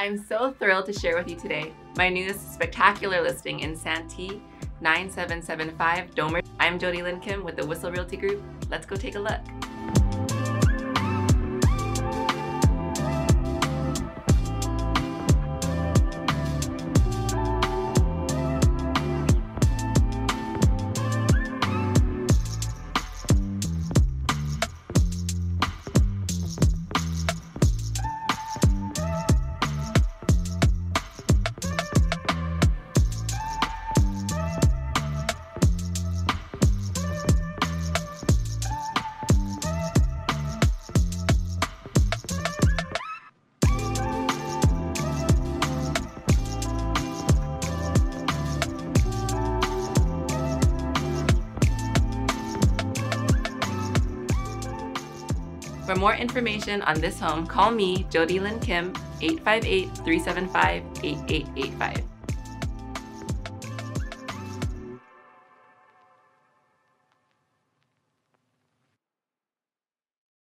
I'm so thrilled to share with you today my newest spectacular listing in Santee 9775 Domer. I'm Jody Kim with the Whissel Realty Group. Let's go take a look. For more information on this home, call me, Jodilynn Kim, 858 375 8885.